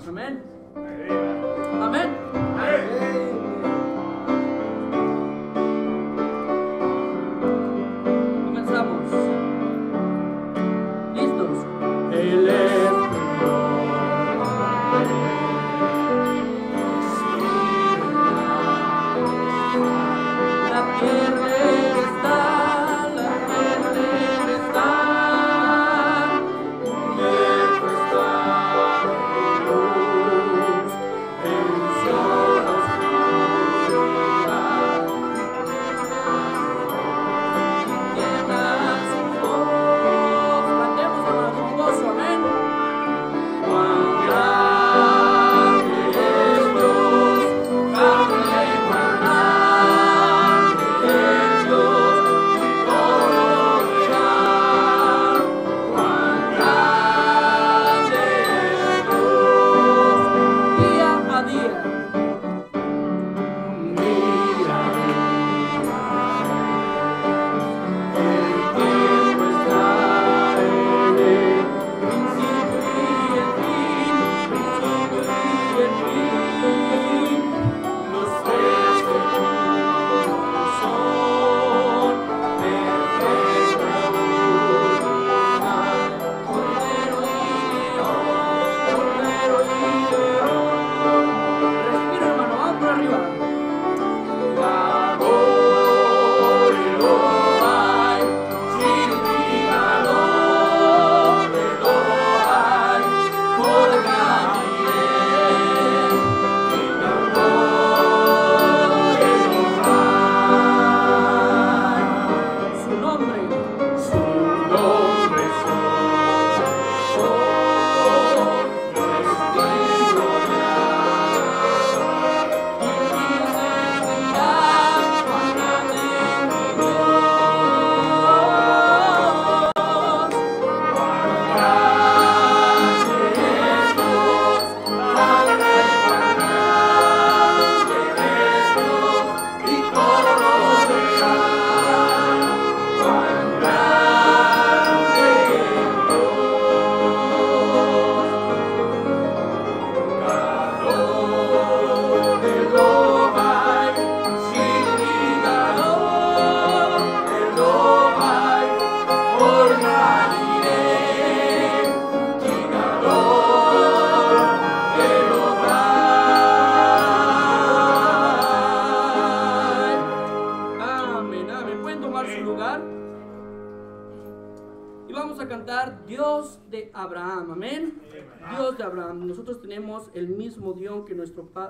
from in.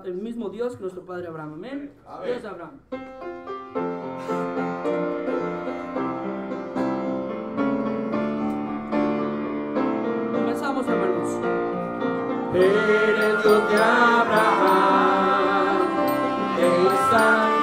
el mismo Dios que nuestro padre Abraham. Amén. Dios de Abraham. Comenzamos, hermanos. Eres Dios de Abraham, de Isaac.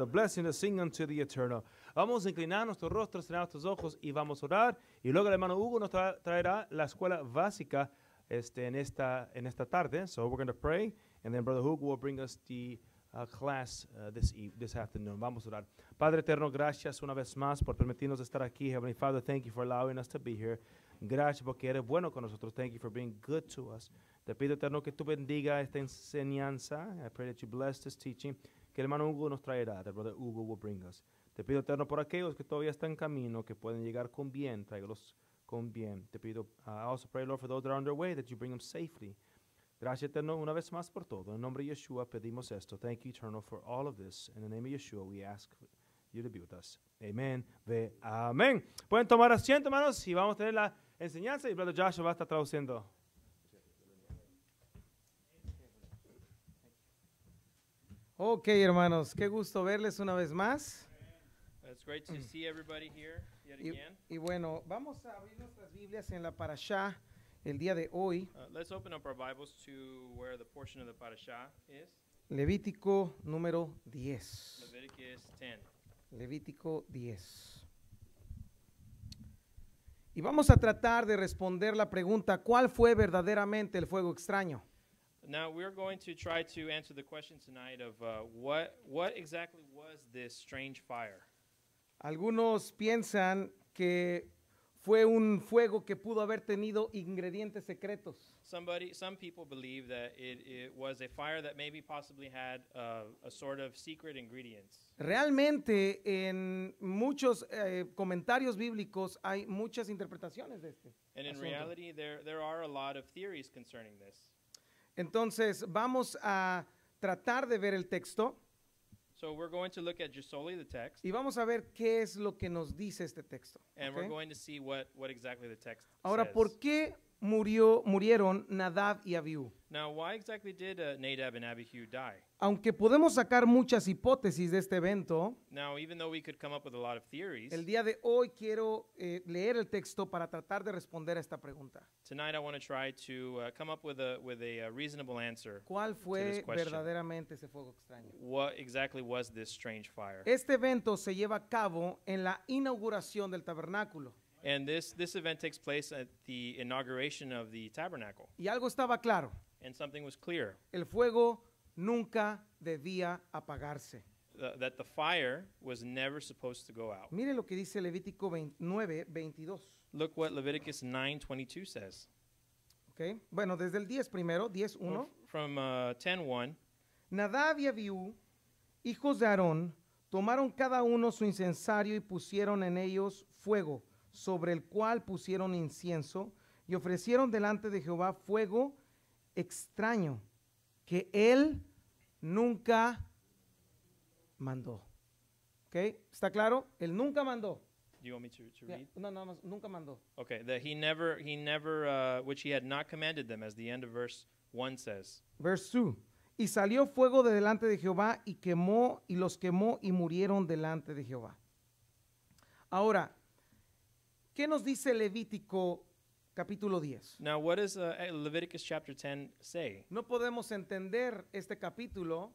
A blessing to sing unto the Eternal. Vamos a inclinar nuestros rostros, cerrar nuestros ojos y vamos a orar. Y luego el hermano Hugo nos tra- traerá la escuela básica este, en, esta, en esta tarde. So we're going to pray. And then Brother Hugo will bring us the uh, class uh, this, eve- this afternoon. Vamos a orar. Padre Eterno, gracias una vez más por permitirnos estar aquí. Heavenly Father, thank you for allowing us to be here. Gracias porque eres bueno con nosotros. Thank you for being good to us. Te pido, Eterno, que tú bendiga esta enseñanza. I pray that you bless this teaching. Que el hermano Hugo nos traerá. The brother Hugo will bring us. Te pido, Eterno, por aquellos que todavía están en camino, que pueden llegar con bien, tráigalos con bien. Te pido, uh, I also pray, Lord, for those that are on their way, that you bring them safely. Gracias, Eterno, una vez más por todo. En nombre de Yeshua pedimos esto. Thank you, Eternal, for all of this. In the name of Yeshua, we ask you to be with us. Amen. Ve amén. Pueden tomar asiento, hermanos, y vamos a tener la enseñanza y Brother Joshua va a estar traduciendo. Ok, hermanos, qué gusto verles una vez más. It's great to see everybody here yet Y, again. y bueno, vamos a abrir nuestras Biblias en la Parashá el día de hoy, Uh, let's open up our Bibles to where the portion of the parashah is, Levítico número 10. Leviticus 10. Levítico 10. Y vamos a tratar de responder la pregunta, ¿cuál fue verdaderamente el fuego extraño? Now we're going to try to answer the question tonight of uh, what what exactly was this strange fire? Algunos piensan que fue un fuego que pudo haber tenido ingredientes secretos. Somebody, some people believe that it, it was a fire that maybe possibly had uh, a sort of secret ingredients. Realmente en muchos eh, comentarios bíblicos hay muchas interpretaciones de este. And in asunto. reality, there there are a lot of theories concerning this. Entonces vamos a tratar de ver el texto So we're going to look at just solely the text, y vamos a ver qué es lo que nos dice este texto. and we're going to see what what exactly the text Ahora, says. ¿por qué murió, murieron Nadab y Abiú? Now, why exactly did uh, Nadab and Abihu die? Aunque podemos sacar muchas hipótesis de este evento, Now, even though we could come up with a lot of theories, el día de hoy quiero eh, leer el texto para tratar de responder a esta pregunta. tonight I want to try to uh, come up with a with a uh, reasonable answer. ¿Cuál fue question. verdaderamente ese fuego extraño? What exactly was this strange fire? Este evento se lleva a cabo en la inauguración del tabernáculo. And this this event takes place at the inauguration of the tabernacle, Y algo estaba claro, and something was clear el fuego nunca debía apagarse. uh, that the fire was never supposed to go out. Mire lo que dice Levítico 29, 22. Look what Leviticus 9:22 says. ¿ok? Bueno, desde el 10 primero, 10, 1. Well, From uh, 10:1, Nadab y Abiú, hijos de Aarón, tomaron cada uno su incensario y pusieron en ellos fuego, sobre el cual pusieron incienso, y ofrecieron delante de Jehová fuego extraño, que él nunca mandó. ¿Ok? ¿Está claro? Él nunca mandó. do you want me to, read? No, no, no, nunca mandó. Okay, that he never, he never, uh, which he had not commanded them, as the end of verse 1 says. Verse 2. Y salió fuego de delante de Jehová y quemó y los quemó y murieron delante de Jehová. Ahora, ¿qué nos dice Levítico capítulo 10? Now, what does uh, Leviticus chapter 10 say? No podemos entender este capítulo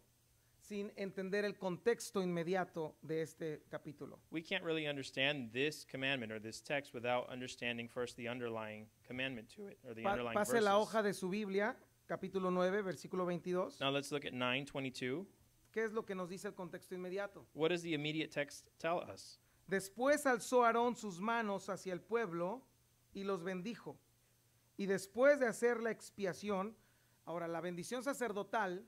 sin entender el contexto inmediato de este capítulo. We can't really understand this commandment or this text without understanding first the underlying commandment to it, or the Pa- underlying pase verses. la hoja de su Biblia, capítulo 9, versículo 22. Now, let's look at 9:22. ¿Qué es lo que nos dice el contexto inmediato? What does the immediate text tell us? Después alzó Aarón sus manos hacia el pueblo y los bendijo. Y después de hacer la expiación, ahora la bendición sacerdotal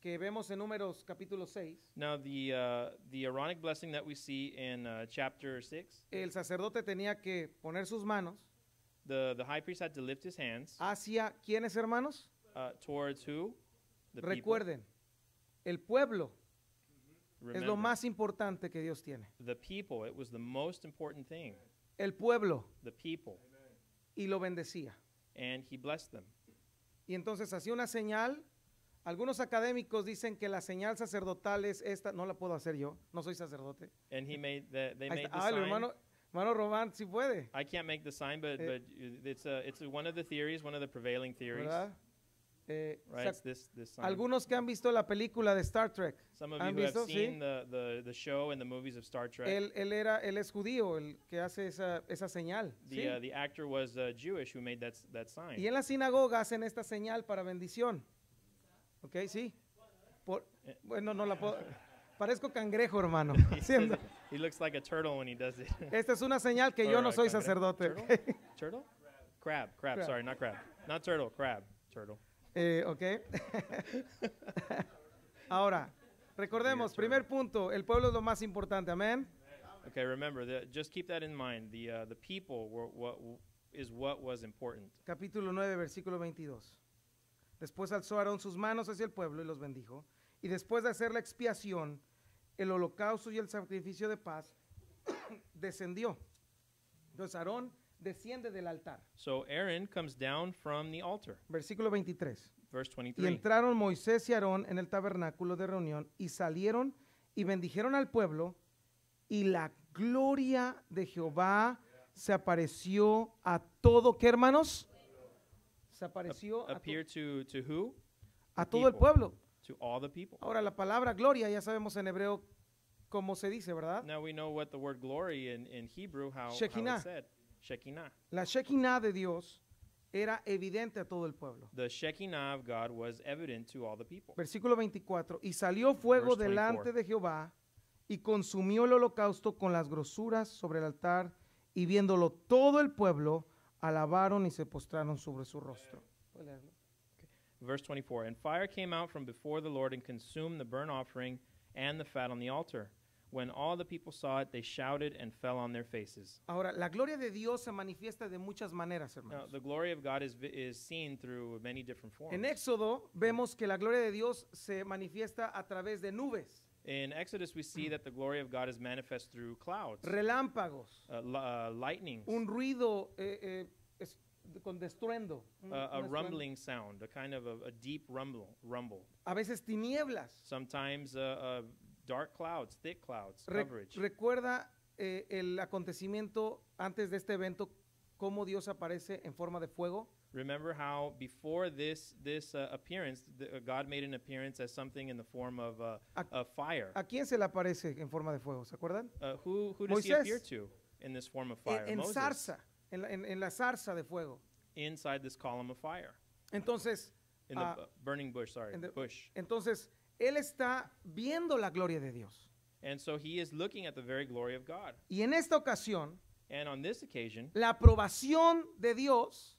que vemos en Números capítulo 6, Now, the uh, the Aaronic blessing that we see in uh, chapter 6, el sacerdote tenía que poner sus manos the the high priest had to lift his hands hacia quiénes hermanos? uh, towards who? The people. Recuerden, el pueblo es lo Remember, más importante que Dios tiene. the people. It was the most important thing. El pueblo The people, y lo bendecía. and he blessed them. Y entonces hacía una señal. Algunos académicos dicen que la señal sacerdotal es esta. No la puedo hacer yo, no soy sacerdote. And he made the they made the Ah, sign. hermano, Hermano Román, si puede, I can't make the sign, but, Eh. but it's, a, it's a, one of the theories, one of the prevailing theories. ¿verdad? Eh, Right? It's this, this sign. algunos que han visto la película de Star Trek, Some of ¿Han you have visto? Sí. seen the, the, the show and the movies of Star Trek. él, él era, él es judío, el que hace esa, esa señal. the, ¿sí? uh, the actor was uh, Jewish who made that, s- that sign. Y en la sinagoga hacen esta señal para bendición. ¿Ok? Sí. Por- bueno, no la puedo. Parezco cangrejo, hermano. He, looks like a turtle when he does it. Esta es una señal que Or yo no soy cangrejo. sacerdote. Turtle? Crab, crab, Crab. sorry, not crab. Not turtle, crab, turtle. Eh, ¿Ok? Ahora, recordemos, primer punto, el pueblo es lo más importante. Amén. Okay, remember, the, just keep that in mind. The, uh, the people were what is what was important. Capítulo 9, versículo 22. Después alzó Aarón sus manos hacia el pueblo y los bendijo. Y después de hacer la expiación, el holocausto y el sacrificio de paz, descendió. Entonces Aarón desciende del altar. So Aaron comes down from the altar. Versículo 23. Verse Y 23. entraron Moisés y Aarón en el tabernáculo de reunión y salieron y bendijeron al pueblo y la gloria de Jehová se apareció a todo, ¿qué hermanos? Se apareció a, to- Appear to, to who? a todo el pueblo. To all the people. Ahora la palabra gloria ya sabemos en hebreo cómo se dice, ¿verdad? Now we know what the word glory in, in Hebrew, how, how it's said. Shekinah. La Shekinah de Dios era evidente a todo el pueblo. The Shekinah of God was evident to all the people. Versículo 24. Y salió fuego Verse 24. delante de Jehová y consumió el holocausto con las grosuras sobre el altar y viéndolo todo el pueblo, alabaron y se postraron sobre su rostro. ¿Puede leerlo? Verse 24 And fire came out from before the Lord and consumed the burnt offering and the fat on the altar. When all the people saw it, they shouted and fell on their faces. Ahora, la gloria de Dios se manifiesta de muchas maneras, Now, hermanos. the glory of God is, vi- is seen through many different forms. En Éxodo vemos que la gloria de Dios se manifiesta a través de nubes, In Exodus, we see that the glory of God is manifest through clouds, relámpagos, uh, li- uh, lightnings, un ruido eh, eh, es- con destruendo, un- uh, a estruendo. rumbling sound, a kind of a, a deep rumble, rumble. a veces tinieblas. Sometimes uh, uh, dark clouds, thick clouds, Re- coverage. recuerda eh, el acontecimiento antes de este evento, cómo Dios aparece en forma de fuego. Remember how before this this uh, appearance, the, uh, God made an appearance as something in the form of uh, A- of fire. ¿A quién se le aparece en forma de fuego? ¿Se acuerdan? Uh, who who does he appear to in this form of fire? en Moses, zarza, en la, en- en la zarza de fuego. inside this column of fire, Entonces, in the ah, burning bush. Sorry, in the- bush. entonces, él está viendo la gloria de Dios. And so he is looking at the very glory of God. Y en esta ocasión, And on this occasion, la aprobación de Dios,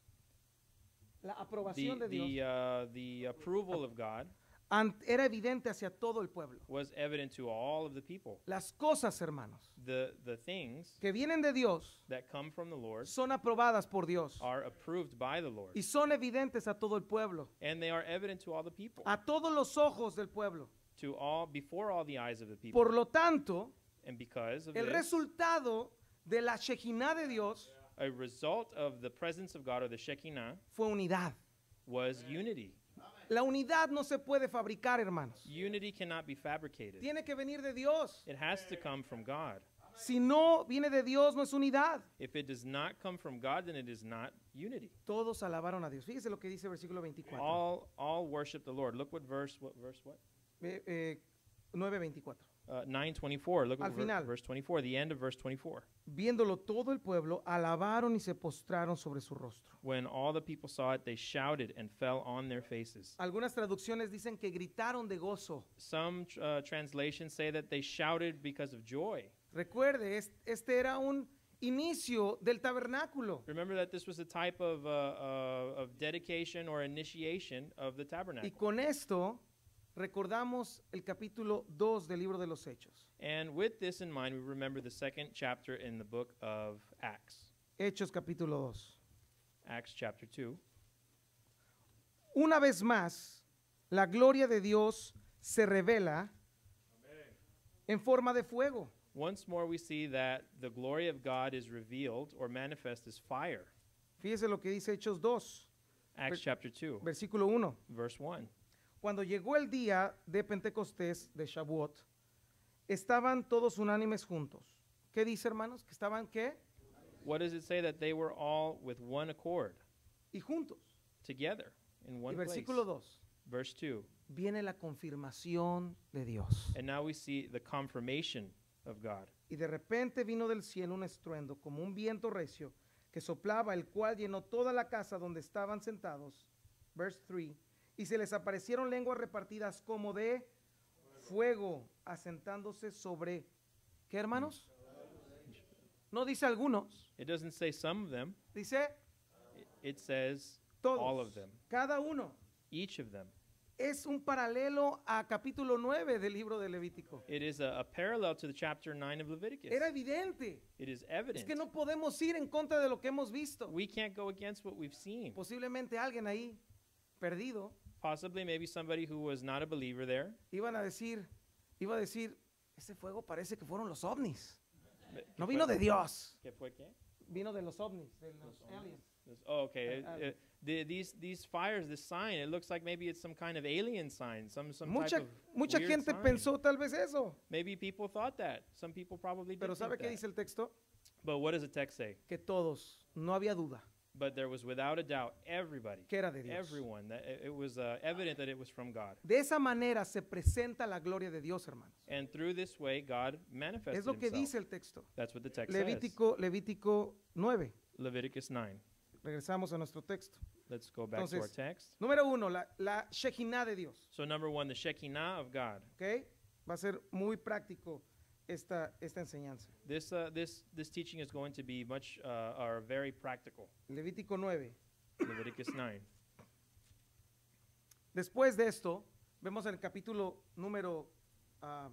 la the aprobación de the Dios uh, the approval of God era evidente hacia todo el pueblo. was evident to all of the people. Las cosas, hermanos, The the things que vienen de Dios that come from the Lord son aprobadas por Dios are approved by the Lord, y son evidentes a todo el pueblo, and they are evident to all the people. a todos los ojos del pueblo. to all before all the eyes of the people. Por lo tanto, and because of el this, resultado de la Shekinah de Dios a result of the presence of God or the Shekinah fue unidad. was unity. La unidad no se puede fabricar, hermanos. Unity cannot be fabricated. Tiene que venir de Dios. It has to come from God. Si no viene de Dios, no es unidad. If it does not come from God, then it is not unity. Todos alabaron a Dios. Fíjese lo que dice el versículo 24. All all worship the Lord. Look what verse what verse what? Eh, eh, 9:24. Uh, 924. Look Al at final. verse 24, the end of verse 24. Viéndolo todo el pueblo, alabaron y se postraron sobre su rostro. When all the people saw it, they shouted and fell on their faces. Algunas traducciones dicen que gritaron de gozo. Some uh, translations say that they shouted because of joy. Recuerde, este era un inicio del tabernáculo. Remember that this was a type of, uh, uh, of dedication or initiation of the Y tabernacle. con esto recordamos el capítulo 2 del libro de los Hechos. And with this in mind, we remember the second chapter in the book of Acts, Hechos capítulo 2. Acts chapter 2. Una vez más, la gloria de Dios se revela en forma de fuego. Once more, we see that the glory of God is revealed or manifest as fire. Fíjese lo que dice Hechos 2, Acts chapter 2, versículo 1. verse 1. Cuando llegó el día de Pentecostés, de Shavuot, estaban todos unánimes juntos. ¿Qué dice, hermanos? ¿Que estaban qué? What does it say that they were all with one accord, y juntos. together in Y one place? versículo 2. Verse 2. Viene la confirmación de Dios. And now we see the confirmation of God. Y de repente vino del cielo un estruendo como un viento recio que soplaba, el cual llenó toda la casa donde estaban sentados. Verse 3. Y se les aparecieron lenguas repartidas como de fuego, asentándose sobre, ¿qué hermanos? No dice algunos, It doesn't say some of them, dice it- says todos, all of them, cada uno. each of them. Es un paralelo a capítulo 9 del libro de Levítico. It is a, a parallel to the chapter 9 of Leviticus. Era evidente. It is Es evident. que no podemos ir en contra de lo que hemos visto. We can't go against what we've seen. Posiblemente alguien ahí, perdido, Possibly, maybe somebody who was not a believer there. iban a decir, iba a decir, ese fuego parece que fueron los ovnis. ¿Qué No vino de Dios, ¿Qué fue qué? vino de los ovnis, de los aliens. Oh, okay. Uh, Uh, the, these these fires, this sign, it looks like maybe it's some kind of alien sign, some some Mucha, type of mucha weird gente sign. pensó tal vez eso, Maybe people thought that. Some people probably did pero think ¿sabe qué that. dice el texto? But what does the text say? Que todos, no había duda, But there was without a doubt everybody, que era de Dios. everyone that it, it was uh, evident that it was from God. De esa manera se presenta la gloria de Dios, hermanos. And through this way, God manifested Es lo que himself. dice el texto. That's what the text says. Levítico, Levítico 9. Leviticus 9. Regresamos a nuestro texto. Let's go back to our Entonces, text. Número uno, la, la Shekinah de Dios. So number one, the Shekinah of God. ¿Ok? Va a ser muy práctico esta, esta enseñanza. This uh, this this teaching is going to be much uh, or very practical. Levítico 9. Leviticus 9. Después de esto, vemos en el capítulo número ah,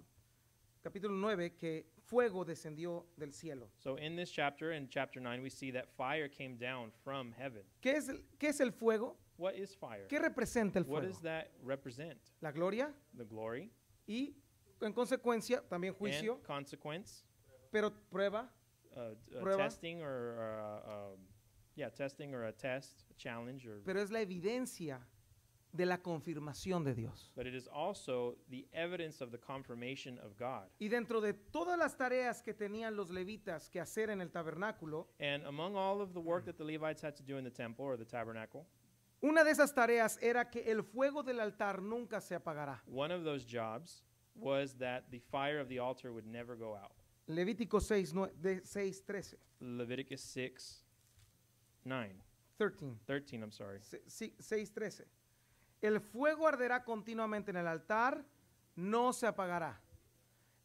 capítulo 9 que fuego descendió del cielo. So in this chapter, in chapter 9, we see that fire came down from heaven. ¿Qué es el, qué es el fuego? What is fire? ¿Qué representa el What fuego? does that represent? La gloria The glory y en consecuencia también juicio, and consequence, pero prueba, uh, uh, Prueba. testing or uh, um, yeah, testing or a test, a challenge or pero es la evidencia de la confirmación de Dios. but it is also the evidence of the confirmation of God. Y dentro de todas las tareas que tenían los levitas que hacer en el tabernáculo, And among all of the work that the Levites had to do in the temple or the tabernacle, una de esas tareas era que el fuego del altar nunca se apagará. one of those jobs was that the fire of the altar would never go out. Levítico 6, nue- de 6 13. Leviticus 6, 9, 13. 13, I'm sorry. Se- 6, 13. El fuego arderá continuamente en el altar, no se apagará.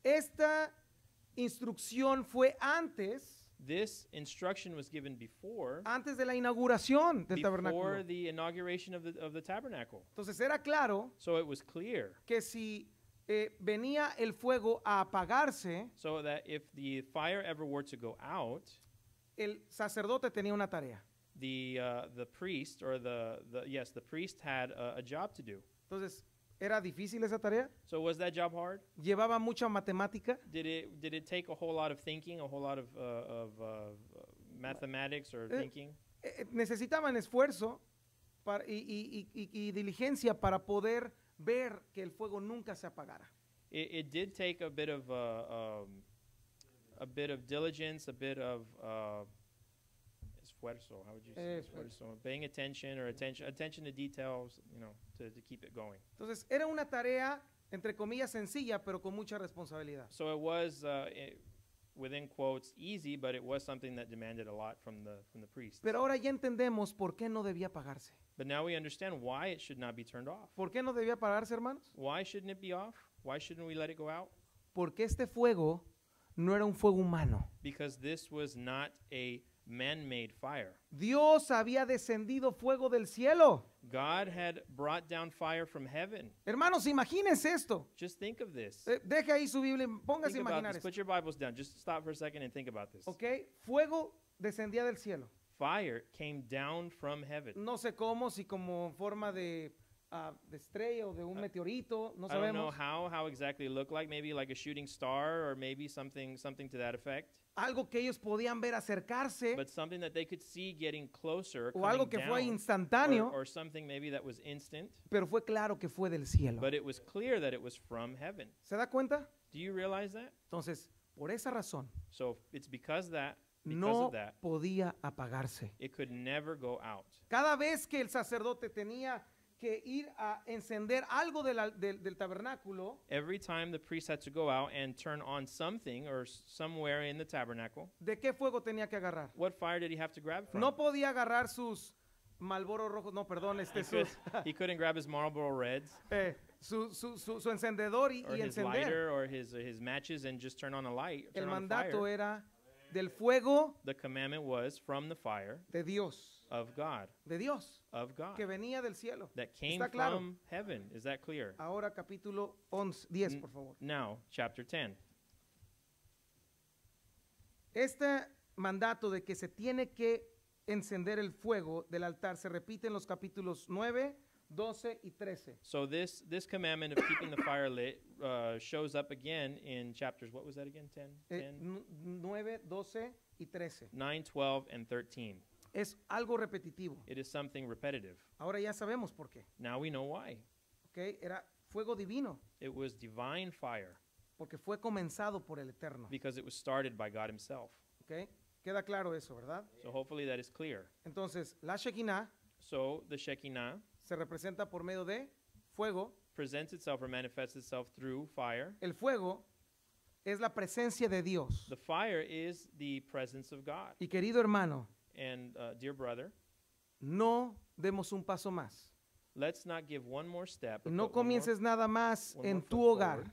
Esta instrucción fue antes, This instruction was given before, antes de la inauguración del before tabernáculo. the inauguration of the, of the tabernacle. Entonces era claro So it was clear. que si eh, venía el fuego a apagarse, So that if the fire ever were to go out, el sacerdote tenía una tarea. the, uh, the priest, or the, the, yes, the priest had a, a job to do. Entonces, ¿era difícil esa tarea? So was that job hard? ¿Llevaba mucha matemática? Did it, did it take a whole lot of thinking, a whole lot of, uh, of uh, mathematics or Eh, thinking? Eh, necesitaban esfuerzo para- y, y- y- y- y diligencia para poder ver que el fuego nunca se apagara. It, it did take a bit of uh, um, a bit of diligence, a bit of uh, esfuerzo. How would you say Esfuerzo. Paying attention or attention attention to details, you know, to, to keep it going. Entonces, era una tarea, entre comillas, sencilla, pero con mucha responsabilidad. So it was uh, i within quotes easy, but it was something that demanded a lot from the from the priests. Pero ahora ya entendemos por qué no debía apagarse. But now we understand why it should not be turned off. ¿Por qué no debía apagarse, hermanos? Why shouldn't it be off? Why shouldn't we let it go out? Porque este fuego no era un fuego humano. Because this was not a man-made fire. Dios había descendido fuego del cielo. God had brought down fire from heaven. Hermanos, imagínense esto. Just think of this. Eh, deje ahí su Biblia, póngase a imaginar esto. Put your Bibles down. Just stop for a second and think about this. Okay, Fuego descendía del cielo. Fire came down from heaven. No sé cómo, si como forma de, ah, de estrella o de un meteorito, no I don't know sabemos. how how exactly it looked like. Maybe like a shooting star, or maybe something something to that effect. Algo que ellos podían ver acercarse But something that they could see getting closer, o algo que fue down, instantáneo, or, or something maybe that was instant. pero fue claro que fue del cielo. But it was clear that it was from heaven. ¿Se da cuenta? Do you realize that? Entonces, por esa razón, So it's because that no that, podía apagarse. it could never go out. Cada vez que el sacerdote tenía que ir a encender algo del, al- del- del tabernáculo, Every time the priest had to go out and turn on something or somewhere in the tabernacle, ¿de qué fuego tenía que agarrar? what fire did he have to grab from? No podía agarrar sus Malboro rojos, no, perdón, he, este, could, sus, he couldn't grab his Marlboro Reds eh, su, su- su- su encendedor y, or y his encender. lighter or his, his matches and just turn on a light, El mandato era del fuego The commandment was from the fire de Dios, of God, de Dios, of God, que venía del cielo. that came Está claro. from heaven. Is that clear? Ahora capítulo 11, 10, N- por favor. Now, chapter 10. Este mandato de que se tiene que encender el fuego del altar se repite en los capítulos 9, 12 y 13. So this this commandment of keeping the fire lit uh, shows up again in chapters. What was that again? 10, Eh, 10, 9, 12 y 13. 9, 12, and 13. Es algo repetitivo. It is something repetitive. Ahora ya sabemos por qué. Now we know why. ¿ok? Era fuego divino, It was divine fire porque fue comenzado por el Eterno. because it was started by God Himself. ¿ok? Queda claro eso, ¿verdad? So hopefully that is clear. Entonces, la Shekinah So the Shekinah se representa por medio de fuego. presents itself or manifests itself through fire. El fuego es la presencia de Dios. The fire is the presence of God. Y querido hermano, And uh, dear brother, no demos un paso más. let's not give one more step. No more- comiences nada más en tu hogar.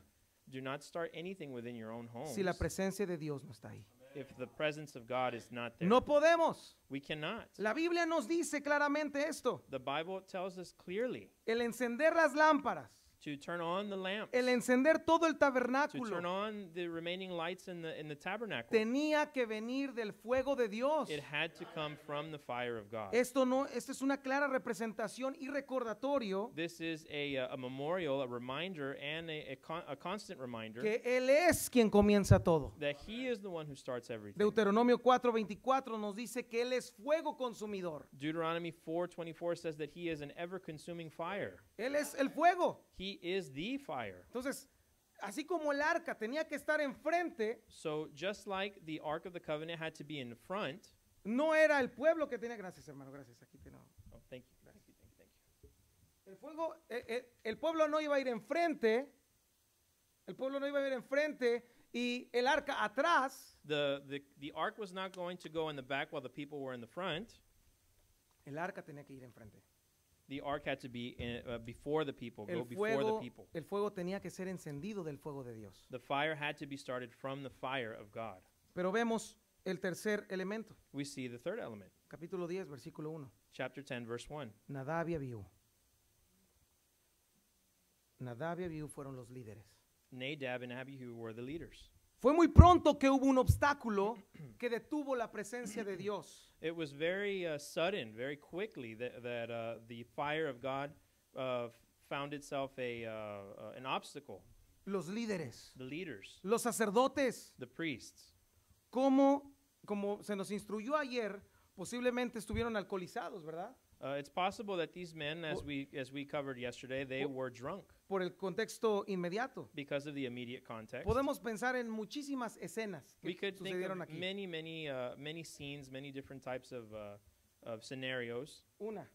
Do not start anything within your own home si la presencia de Dios no está ahí. If the presence of God is not there. No podemos. We cannot. La Biblia nos dice claramente esto. The Bible tells us clearly El encender las lámparas, to turn on the lamps, el encender todo el to turn tabernáculo, on the remaining lights in the in the tabernacle. tenía que venir del fuego de Dios. It had to come from the fire of God. Esto no, esto es una clara representación y recordatorio This is a, a memorial, a reminder, and a, a, con- a constant reminder que Él es quien comienza todo. that He is the one who starts everything. Deuteronomio 4:24 nos dice que Él es fuego consumidor. Deuteronomy 4:24 says that He is an ever-consuming fire. Él es el fuego. He is the fire. Entonces, así como el arca tenía que estar enfrente, So just like the Ark of the Covenant had to be in front. no era el pueblo que tenía. Gracias, hermano, gracias. Aquí tenemos. Oh, thank you. Thank you. Thank you. Thank you. El fuego, eh, eh, el pueblo no iba a ir enfrente, el pueblo no iba a ir enfrente y el arca atrás. The, the, the ark was not going to go in the back while the people were in the front. El arca tenía que ir enfrente. The ark had to be in, uh, before the people, go El before the people. el fuego tenía que ser encendido del fuego de Dios. The fire had to be started from the fire of God. Pero vemos el tercer elemento, We see the third element, capítulo 10, versículo 1. chapter 10, verse 1. Nadab y Abiú. Nadab y Abiú fueron los líderes. Nadab and Abihu were the leaders. Fue muy pronto que hubo un obstáculo que detuvo la presencia de Dios. It was very uh, sudden, very quickly that, that uh, the fire of God uh, found itself a, uh, uh, an obstacle. Los líderes, The leaders, los sacerdotes, the priests, como, como se nos instruyó ayer, posiblemente estuvieron alcoholizados, ¿verdad? Uh, it's possible that these men, as we as we covered yesterday, they were drunk Por el contexto inmediato. because of the immediate context. Podemos pensar en muchísimas escenas we que could think sucedieron of aquí. many, many, uh, many scenes, many different types of uh, of scenarios, Una,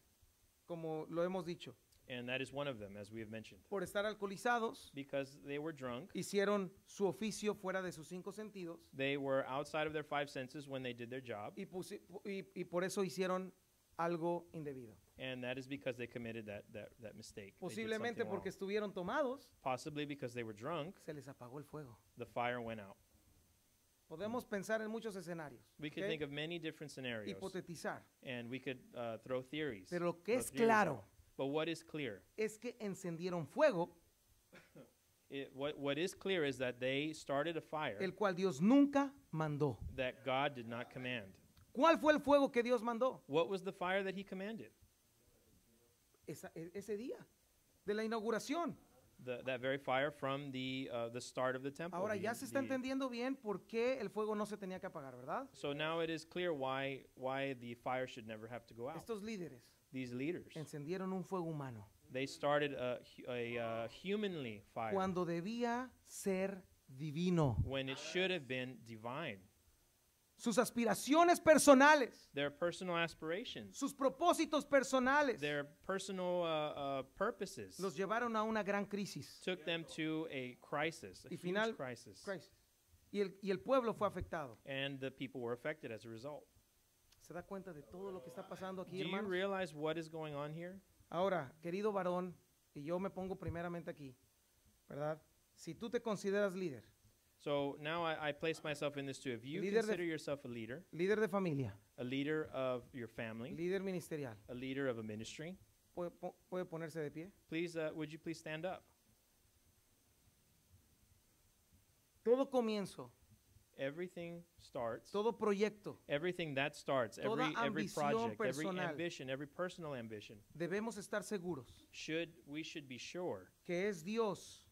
como lo hemos dicho, and that is one of them, as we have mentioned, por estar alcoholizados, because they were drunk. hicieron su oficio fuera de sus cinco sentidos They were outside of their five senses when they did their job, y, pusi- y- y por eso hicieron algo indebido. and that is because they committed that that, that mistake. They did Posiblemente something porque wrong. estuvieron tomados, Possibly because they were drunk, se les apagó el fuego. the fire went out. Podemos pensar en muchos escenarios, We could ¿ok? think of many different scenarios, hipotetizar, and we could uh, throw theories. pero lo que throw es theories claro out. But what is clear? es que encendieron fuego, It, what, what is clear is that they started a fire el cual Dios nunca mandó. that God did not command. ¿Cuál fue el fuego que Dios mandó? What was the fire that He commanded? Esa- e- ese día de la inauguración. The, that very fire from the, uh, the start of the temple. Ahora the- ya se está the- entendiendo bien por qué el fuego no se tenía que apagar, ¿verdad? so now it is clear why, why the fire should never have to go out. Estos líderes These leaders, encendieron un fuego humano they started a, hu- a uh, humanly fire cuando debía ser divino. when it should have been divine. Sus aspiraciones personales, their personal aspirations, sus propósitos personales, their personal uh, uh, purposes. los llevaron a una gran crisis. took them to a crisis, a Y huge final- crisis. crisis. Y, el, y el pueblo fue afectado. And the people were affected as a result. ¿Se da cuenta de todo lo que está pasando aquí, Do you hermanos? realize what is going on here? Ahora, querido varón, y yo me pongo primeramente aquí, ¿verdad? Si tú te consideras líder, So now I, I place myself in this too. If you Líder de- consider yourself a leader, líder de familia, a leader of your family, líder ministerial, a leader of a ministry, puede, po- puede ponerse de pie. please, uh, would you please stand up? Todo comienzo, Everything starts. todo proyecto, Everything that starts, Toda every every ambición project, every personal. ambition, every personal ambition, debemos estar seguros should we should be sure que es Dios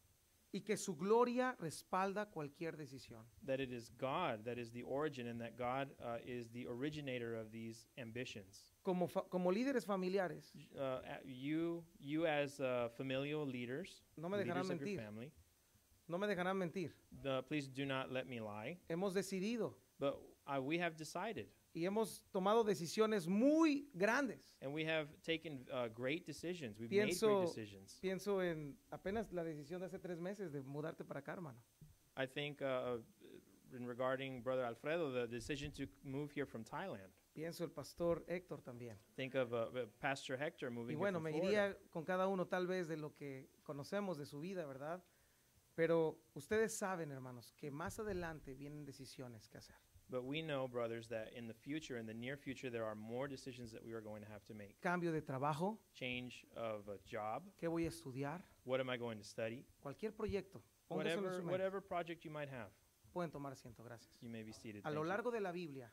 y que su gloria respalda cualquier decisión. that it is God that is the origin and that God uh, is the originator of these ambitions. Como, fa- como líderes familiares, Uh, a- you, you as uh, familial leaders, No me dejarán leaders of your mentir. family, no me dejarán mentir, uh, please do not let me lie. hemos decidido But uh, we have decided, y hemos tomado decisiones muy grandes. and we have taken uh, great decisions. We've made Pienso, great decisions. pienso en apenas la decisión de hace tres meses de mudarte para acá, hermano. I think uh, in regarding Brother Alfredo, the decision to move here from Thailand. Pienso el pastor Héctor también. Think of uh, uh, Pastor Hector Y moving bueno, here me from Florida. iría con cada uno tal vez de lo que conocemos de su vida, ¿verdad? Pero ustedes saben, hermanos, que más adelante vienen decisiones que hacer. But we know, brothers, that in the future, in the near future, there are more decisions that we are going to have to make. Cambio de trabajo, Change of a job. qué voy a estudiar, What am I going to study? cualquier proyecto. Whatever, whatever project you might have, Pueden tomar asiento, gracias. you may be seated. A lo you. largo de la Biblia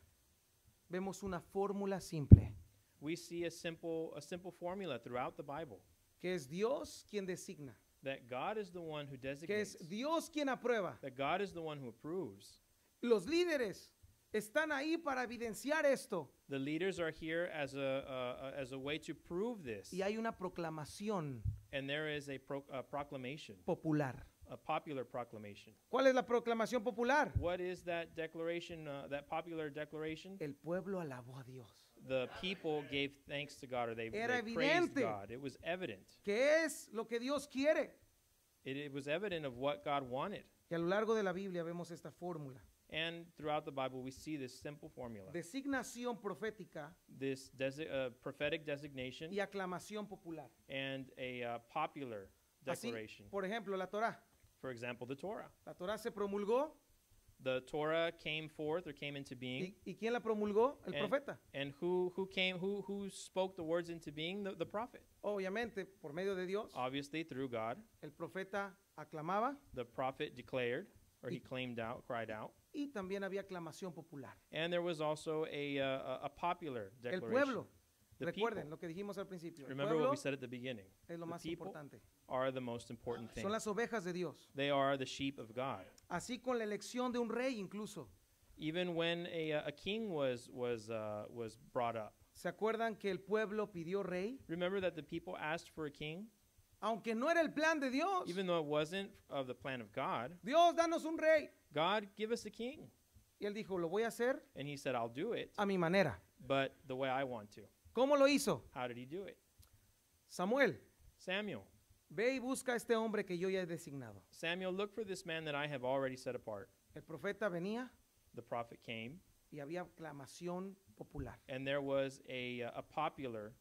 vemos una fórmula simple, We see a simple, a simple formula throughout the Bible que es Dios quien designa, that God is the one who designates. que es Dios quien aprueba. that God is the one who approves. Los líderes están ahí para evidenciar esto The leaders are here as a, uh, as a way to prove this. y hay una proclamación And there is a, pro- a proclamation, popular. a popular proclamation. ¿Cuál es la proclamación popular? What is that declaration, uh, that popular declaration? El pueblo alabó a Dios. The people gave thanks to God or they, Era they praised evidente. God. It was evident. ¿Qué es lo que Dios quiere? It, it was evident of what God wanted. Y a lo largo de la Biblia vemos esta fórmula. And throughout the Bible, we see this simple formula Designación profética this desi- uh, prophetic designation y aclamación popular. and a uh, popular Así, declaration. por ejemplo, la Torá. For example, the Torah. La Torá se promulgó. The Torah came forth or came into being. ¿Y, y quién la promulgó? El And- profeta. And who, who came, who, who spoke the words into being? The, the prophet. Obviamente, por medio de Dios, Obviously, through God. el profeta aclamaba The prophet declared, or he claimed out, cried out. Y también había aclamación popular. And there was also a, uh, a, popular El declaration. pueblo, The recuerden people. lo que dijimos al principio. El Remember what pueblo we said at the beginning. es lo the más people importante. are the most important thing. Son las ovejas de Dios. They are the sheep of God. Así con la elección de un rey incluso. Even when a, uh, a king was, was, uh, was brought up. ¿Se acuerdan que el pueblo pidió rey? Remember that the people asked for a king, Aunque no era el plan de Dios. even though it wasn't of the plan of God. Dios, danos un rey. God, give us a king. Y él dijo, lo voy a hacer And he said, I'll do it, a mi manera. but the way I want to. ¿Cómo lo hizo? How did he do it? Samuel, Samuel. ve y busca a este hombre que yo ya he designado. Samuel, look for this man that I have already set apart. El profeta venía The prophet came, y había aclamación popular. and there was a, uh, a popular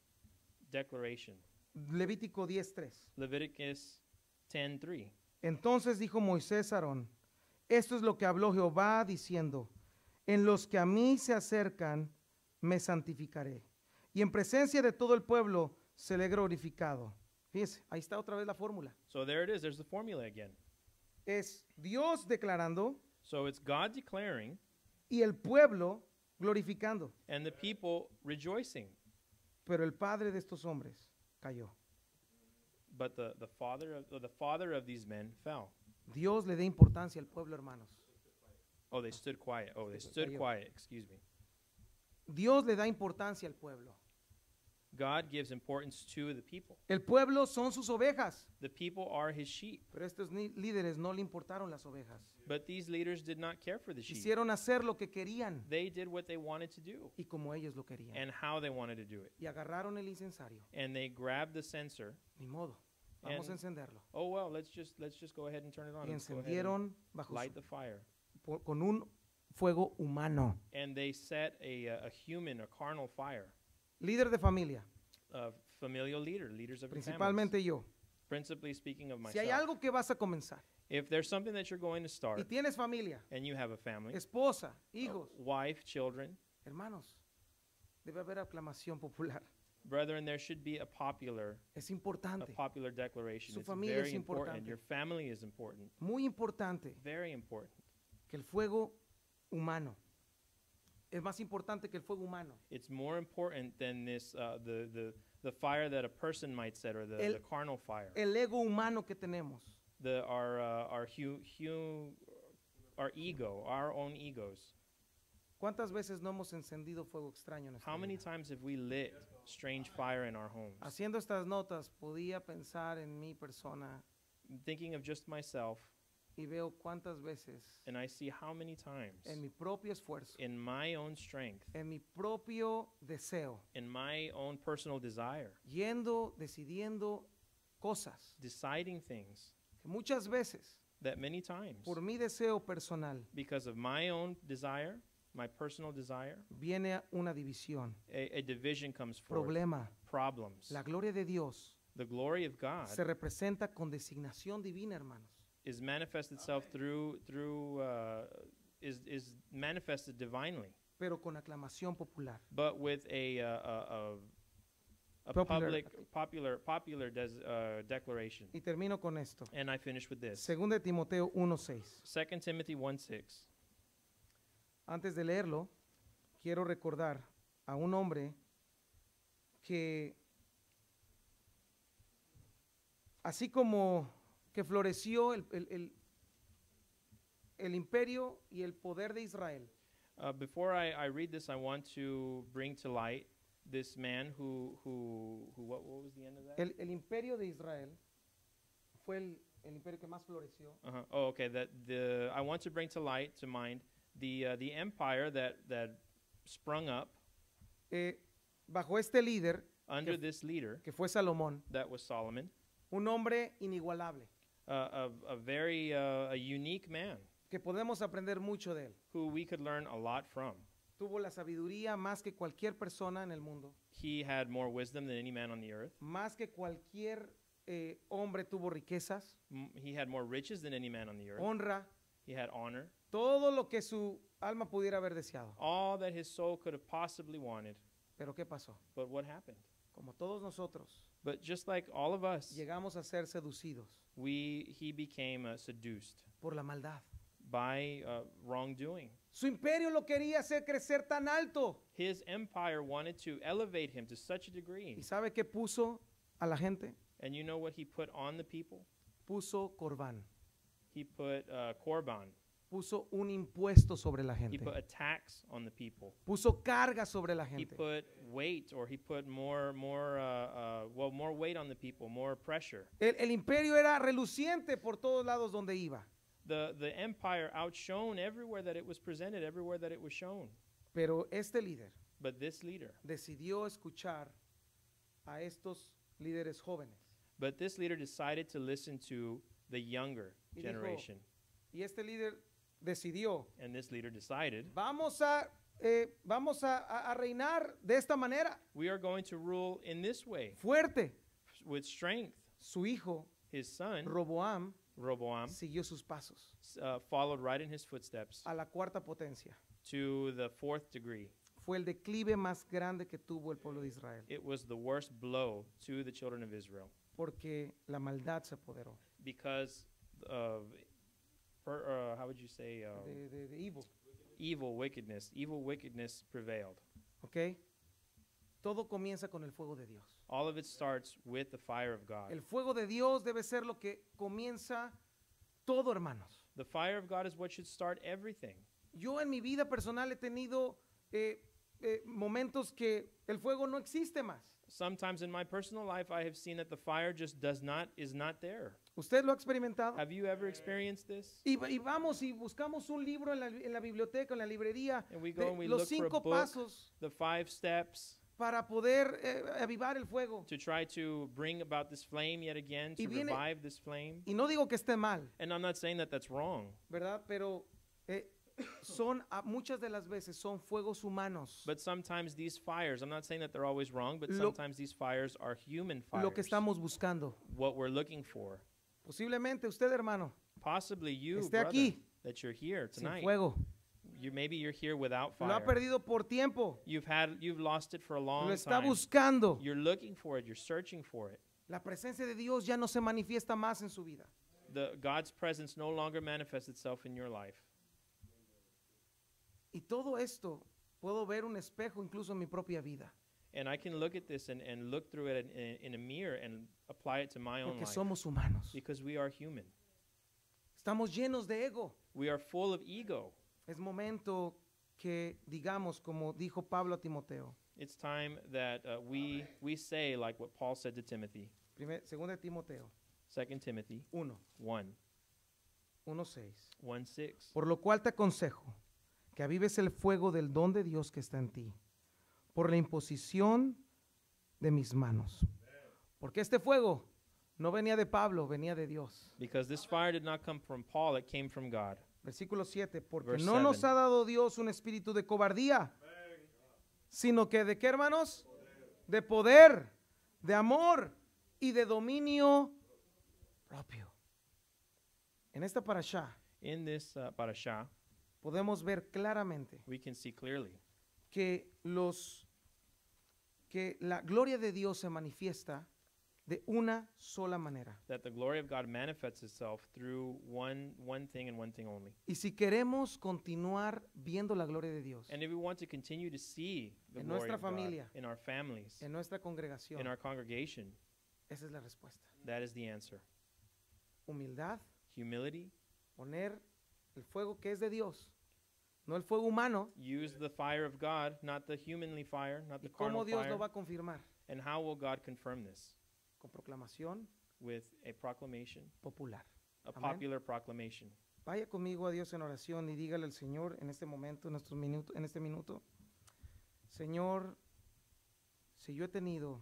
declaration. Levítico 10:3. Leviticus 10:3. Entonces dijo Moisés a Aarón, esto es lo que habló Jehová diciendo, en los que a mí se acercan, me santificaré. Y en presencia de todo el pueblo seré glorificado. Fíjese, ahí está otra vez la fórmula. So there it is. There's the formula again. Es Dios declarando So it's God declaring y el pueblo glorificando. and the people rejoicing. Pero el padre de estos hombres cayó. But the, the father of the father of these men fell. Dios le dé importancia al pueblo, hermanos. Oh, they stood quiet. Oh, they Sí, stood quiet. Excuse me. Dios le da importancia al pueblo. God gives importance to the people. El pueblo son sus ovejas, The people are his sheep. pero estos líderes no le importaron las ovejas. But these leaders did not care for the sheep. Quisieron hacer lo que querían They did what they wanted to do y como ellos lo querían. and how they wanted to do it. Y agarraron el incensario. And they grabbed the censer. Ni modo. Vamos a encenderlo. Oh well, let's just let's just go ahead and turn it on. Y Let's go ahead and encendieron bajo light the fire. por- con un fuego humano. And they set a, a human, a carnal fire. Líder de familia, A familial leader, leaders of your families. principalmente yo. Principally speaking of Si hay myself. algo que vas a comenzar If there's something that you're going to y start tienes familia, and you have a family, esposa, a hijos, wife, children, hermanos, debe haber aclamación popular. brethren, there should be a popular Es a importante, popular declaration. Su It's familia very es important. importante. Your family is important. muy importante Very important. que el fuego humano es más importante que el fuego humano. It's more important than this uh, the, the the fire that a person might set or the, El- the carnal fire. El ego humano que tenemos. the our uh, our hu, hu, our ego, our own egos. ¿Cuántas veces no hemos encendido fuego extraño en nuestra How many vida? times have we lit strange fire in our homes? Haciendo estas notas podía pensar en mi persona Thinking of just myself, y veo cuántas veces and I see how many times en mi propio esfuerzo, in my own strength, en mi propio deseo, in my own personal desire, yendo, decidiendo cosas deciding things que muchas veces that many times, por mi deseo personal because of my own desire, my personal desire, viene una división, a, a division comes problema. Problems. La gloria de Dios The glory of God se representa con designación divina, hermanos. Is manifest itself through through uh, is is manifested divinely, pero con aclamación popular. but with a uh, a, a, a Popular- public popular popular des, uh, declaration. Y termino con esto. And I finish with this. Según de Timoteo 1:6. 2 Timothy 1 6. Antes de leerlo, quiero recordar a un hombre que, así como que floreció el, el- el- el imperio y el poder de Israel, Uh, before I, I read this, I want to bring to light this man who who who what, what was the end of that? el, el imperio de Israel fue el, el imperio que más floreció Uh-huh. Oh, okay. That the I want to bring to light to mind the uh, the empire that that sprung up eh, bajo este líder under Que- this leader que fue Salomón, that was Solomon, un hombre inigualable, a, a very uh, a unique man que podemos aprender mucho de él. who we could learn a lot from. Tuvo la sabiduría más que cualquier persona en el mundo, He had more wisdom than any man on the earth. más que cualquier eh, hombre tuvo riquezas, M- he had more riches than any man on the earth. honra, He had honor, todo lo que su alma pudiera haber deseado. all that his soul could have possibly wanted. Pero ¿qué pasó? But what happened? Como todos nosotros, But just like all of us, llegamos a ser seducidos we he became uh, seduced por la maldad. by uh, wrongdoing. Su imperio lo quería hacer crecer tan alto. His empire wanted to elevate him to such a degree. ¿Y sabe qué puso a la gente? And you know what he put on the people? Puso corbán, He put uh, korban. Puso un impuesto sobre la He gente, put a tax on the people. puso carga sobre la He gente. put weight, or he put more, more, uh, uh, well, more weight on the people, more pressure. El, el imperio era reluciente por todos lados donde iba, The the empire outshone everywhere that it was presented, everywhere that it was shown. pero este líder But this leader, decidió escuchar a estos líderes jóvenes. but this leader decided to listen to the younger Y dijo- generation, Y este líder decidió, and this leader decided, vamos a, eh, vamos a, a- reinar de esta manera, we are going to rule in this way, fuerte. with strength. Su hijo, His son, Roboam, Roboam, siguió sus pasos uh, followed right in his footsteps a la cuarta potencia. to the fourth degree. Fue el declive más grande que tuvo el pueblo de Israel, It was the worst blow to the children of Israel porque la maldad se apoderó because of, per, uh, how would you say, uh, de, de- de evil, evil wickedness. Evil wickedness prevailed. ¿ok? Todo comienza con el fuego de Dios. All of it starts with the fire of God. El fuego de Dios debe ser lo que comienza todo, hermanos. The fire of God is what should start everything. Yo en mi vida personal he tenido eh, eh, momentos que el fuego no existe más. Sometimes in my personal life, I have seen that the fire just does not is not there. ¿Usted lo ha experimentado? Have you ever experienced this? Y, y vamos y buscamos un libro en la, en la biblioteca, en la librería, And we go de and we los look for a cinco book. pasos The five steps para poder eh, avivar el fuego. to try to bring about this flame yet again, to viene- revive this flame. Y no digo que esté mal, And I'm not saying that that's wrong, ¿verdad? Pero eh, son, muchas de las veces son fuegos humanos. but sometimes these fires, I'm not saying that they're always wrong, but Lo- sometimes these fires are human fires. Lo que estamos buscando. what we're looking for. Posiblemente usted, hermano, Possibly you, Esté brother, aquí. that you're here sin tonight. fuego. You maybe you're here without Lo ha fire. perdido por tiempo. You've had you've lost it for a long Lo está time. buscando. You're looking for it. You're searching for it. La presencia de Dios ya no se manifiesta más en su vida. The God's presence no longer manifests itself in your life. Y todo esto puedo ver un espejo incluso en mi propia vida. And I can look at this and, and look through it in, in a mirror and apply it to my own Porque life. somos humanos. Because we are human. Estamos llenos de ego. We are full of ego. Es momento que digamos, como dijo Pablo a Timoteo, It's time that uh, we we say like what Paul said to Timothy. primer, segunda Timoteo 2 Timothy 1, 1, 1, 6. 1 6. Por lo cual te aconsejo que avives el fuego del don de Dios que está en ti, por la imposición de mis manos. Porque este fuego no venía de Pablo, venía de Dios. Because this fire did not come from Paul, it came from God. Versículo 7, porque Verse no nos seven. ha dado Dios un espíritu de cobardía, sino que de qué hermanos? De poder, de amor y de dominio propio. En esta parasha In this uh, parasha, podemos ver claramente we can see clearly que los que la gloria de Dios se manifiesta de una sola manera. that the glory of God manifests itself through one one thing and one thing only. Y si queremos continuar viendo la gloria de Dios And if we want to continue to see the En glory nuestra of God familia. in our families, en nuestra congregación, in our congregation, esa es la respuesta. that is the answer. Humildad, Humility, poner el fuego que es de Dios, no el fuego humano, use the fire of God, not the humanly fire, not the y cómo carnal Dios fire. lo va a confirmar And how will God confirm this? con proclamación With a proclamation, popular. a Amén. popular proclamation. Vaya conmigo a Dios en oración y dígale al Señor en este momento, en, estos minutos, en este minuto, Señor, si yo he tenido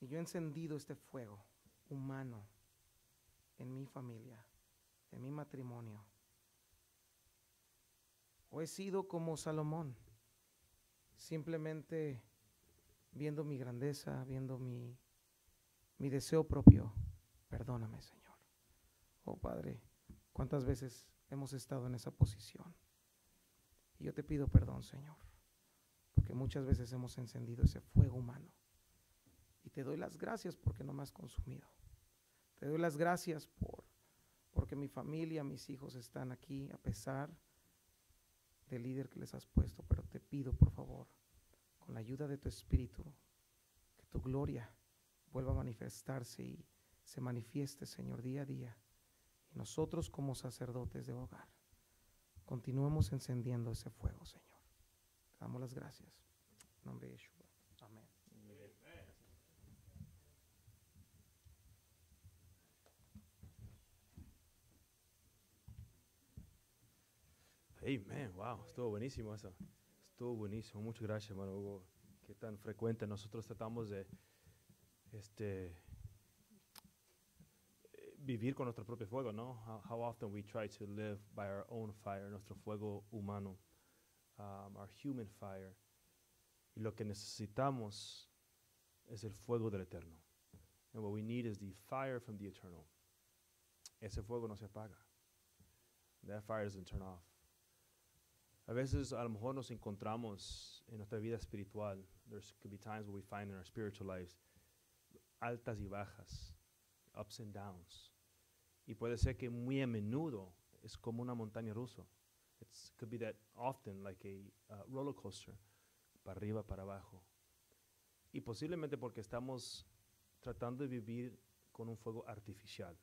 y yo he encendido este fuego humano en mi familia, mi matrimonio, o he sido como Salomón, simplemente viendo mi grandeza, viendo mi, mi deseo propio, perdóname, Señor. Oh Padre, ¿cuántas veces hemos estado en esa posición? Y yo te pido perdón, Señor, porque muchas veces hemos encendido ese fuego humano. Y te doy las gracias porque no me has consumido. Te doy las gracias por porque mi familia, mis hijos están aquí a pesar del líder que les has puesto, pero te pido, por favor, con la ayuda de tu espíritu, que tu gloria vuelva a manifestarse y se manifieste, Señor, día a día. Y nosotros como sacerdotes de hogar, continuemos encendiendo ese fuego, Señor. Te damos las gracias. En nombre de Yeshua. Amén. Amen, wow, estuvo buenísimo eso. Estuvo buenísimo. Muchas gracias, hermano Hugo. Qué tan frecuente nosotros tratamos de este vivir con nuestro propio fuego, ¿no? How, how often we try to live by our own fire, nuestro fuego humano, um, our human fire. Y lo que necesitamos es el fuego del eterno. And what we need is the fire from the eternal. Ese fuego no se apaga. That fire doesn't turn off. A veces a lo mejor nos encontramos en nuestra vida espiritual. There's could be times where we find in our spiritual lives altas y bajas, ups and downs. Y puede ser que muy a menudo es como una montaña rusa. It could be that often like a uh, roller coaster, para arriba, para abajo. Y posiblemente porque estamos tratando de vivir con un fuego artificial.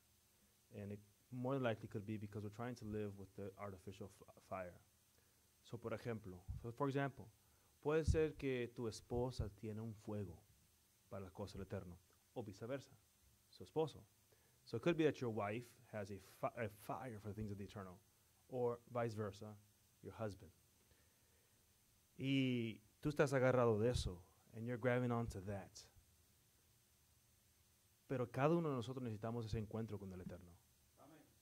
And it more likely could be because we're trying to live with the artificial fire. So, por ejemplo, so for example, puede ser que tu esposa tiene un fuego para las cosas del eterno, o viceversa, su esposo. So it could be that your wife has a, fi- a fire for the things of the eternal, or vice versa, your husband. Y tú estás agarrado de eso, and you're grabbing onto that. Pero cada uno de nosotros necesitamos ese encuentro con el eterno.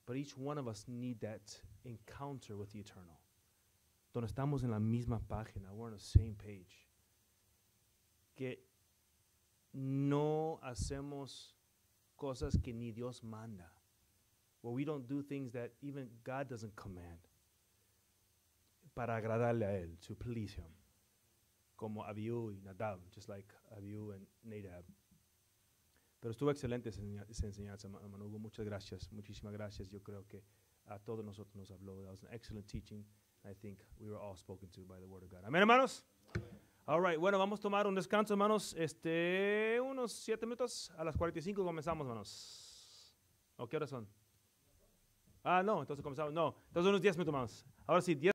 But each one of us need that encounter with the eternal. Donde estamos en la misma página, we're on the same page. Que no hacemos cosas que ni Dios manda. Where we don't do things that even God doesn't command. Para agradarle a Él, to please Him. Como Abiú y Nadab, just like Abiú and Nadab. Pero estuvo excelente esa enseña- esa enseñanza, Hugo. Muchas gracias, muchísimas gracias. Yo creo que a todos nosotros nos habló. That was an excellent teaching. I think we were all spoken to by the Word of God. Amén, hermanos. All right, bueno, vamos a tomar un descanso, hermanos. Este, unos siete minutos. A las 45 comenzamos, hermanos. ¿O qué horas son? Ah, no, entonces comenzamos. No, entonces unos 10 minutos más. Ahora sí, 10